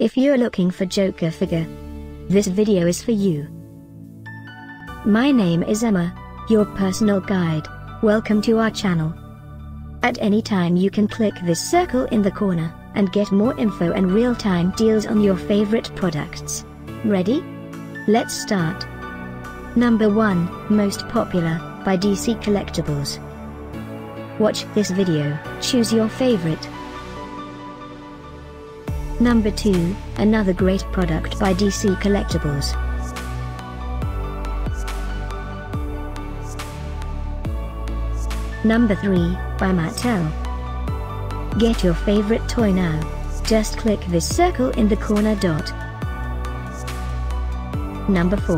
If you're looking for Joker figure, this video is for you. My name is Emma, your personal guide. Welcome to our channel. At any time you can click this circle in the corner, and get more info and real-time deals on your favorite products. Ready? Let's start. Number 1, Most Popular, by DC Collectibles. Watch this video, choose your favorite. Number 2, another great product by DC Collectibles. Number 3, by Mattel. Get your favorite toy now. Just click this circle in the corner dot. Number 4.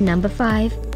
Number 5,